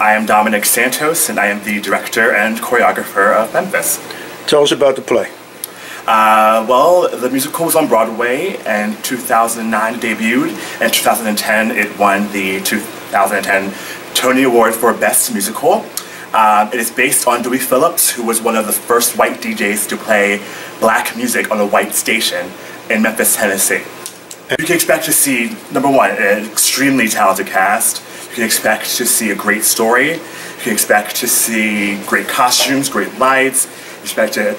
I am Dominic Santos, and I am the director and choreographer of Memphis. Tell us about the play. Uh, well, the musical was on Broadway, and 2009 debuted, and 2010 it won the 2010 Tony Award for Best Musical. Um, it is based on Dewey Phillips, who was one of the first white DJs to play black music on a white station in Memphis, Tennessee. You can expect to see, number one, an extremely talented cast. You can expect to see a great story. You can expect to see great costumes, great lights. You expect to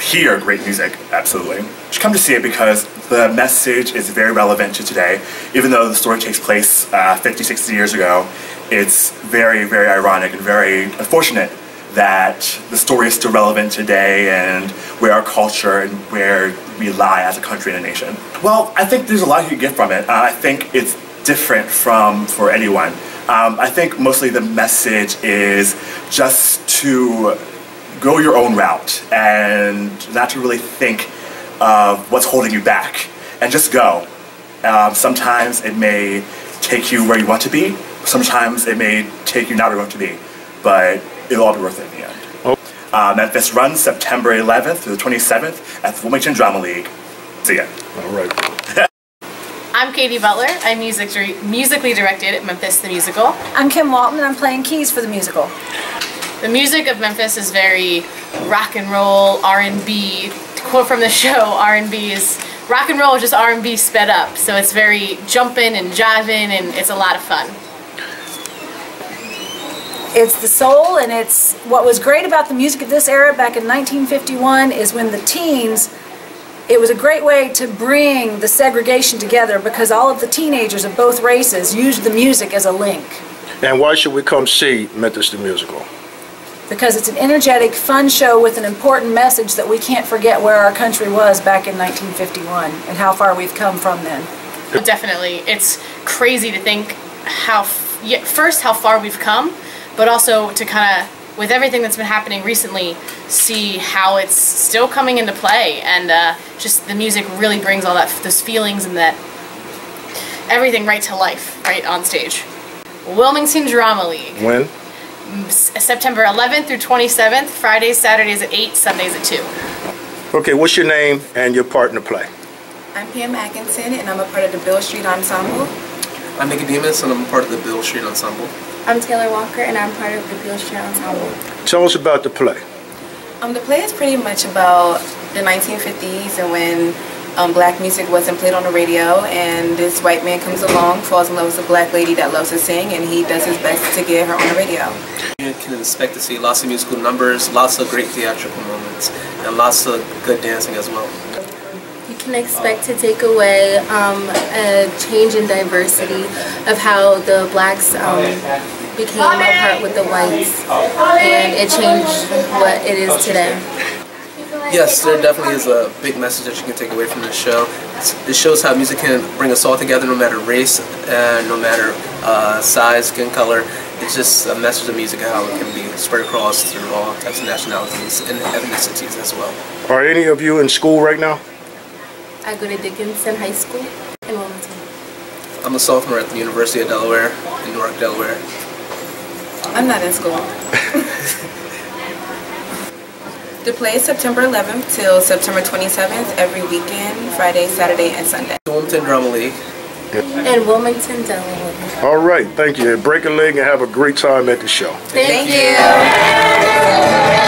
hear great music, absolutely. You should come to see it because the message is very relevant to today. Even though the story takes place uh, 50, 60 years ago, it's very, very ironic and very unfortunate that the story is still relevant today and where our culture and where we lie as a country and a nation. Well, I think there's a lot you can get from it. Uh, I think it's different from for anyone. Um, I think mostly the message is just to go your own route and not to really think of what's holding you back and just go. Um, sometimes it may take you where you want to be, sometimes it may take you not where you want to be, but it'll all be worth it in the end. Oh. Uh, Memphis runs September 11th through the 27th at the Wilmington Drama League. See ya. All right. I'm Caty Butler. I'm music musically directed at Memphis the Musical. I'm Kim Walton and I'm playing keys for the musical. The music of Memphis is very rock and roll, R&B. Quote from the show, R&B is rock and roll just R&B sped up. So it's very jumping and jiving and it's a lot of fun. It's the soul and it's what was great about the music of this era back in 1951 is when the teens it was a great way to bring the segregation together because all of the teenagers of both races used the music as a link. And why should we come see Memphis the Musical? Because it's an energetic, fun show with an important message that we can't forget where our country was back in 1951 and how far we've come from then. Oh, definitely. It's crazy to think how, first, how far we've come, but also to kind of, with everything that's been happening recently, see how it's still coming into play, and uh, just the music really brings all that those feelings and that everything right to life, right on stage. Wilmington Drama League. When? September 11th through 27th, Fridays, Saturdays at 8, Sundays at 2. Okay, what's your name and your part in the play? I'm Pam Atkinson, and I'm a part of the Beale Street Ensemble. I'm Nicodemus, and I'm part of the Beale Street Ensemble. I'm Taylor Walker, and I'm part of the Beale Street Ensemble. Tell us about the play. Um, the play is pretty much about the 1950s and when um, black music wasn't played on the radio and this white man comes along, falls in love with a black lady that loves to sing and he does his best to get her on the radio. You can expect to see lots of musical numbers, lots of great theatrical moments, and lots of good dancing as well. You can expect to take away um, a change in diversity of how the blacks um, became a part with the whites and it changed what it is today. Yes, there definitely is a big message that you can take away from this show. It shows how music can bring us all together no matter race, and no matter uh, size, skin color. It's just a message of music how it can be spread across through all types of nationalities and ethnicities as well. Are any of you in school right now? I go to Dickinson High School in Wilmington. I'm a sophomore at the University of Delaware in Newark, Delaware. I'm not in school. The play is September 11th till September 27th every weekend, Friday, Saturday, and Sunday. Wilmington Drama League. And Wilmington, Delaware. All right, thank you. Break a leg and have a great time at the show. Thank, thank you. you.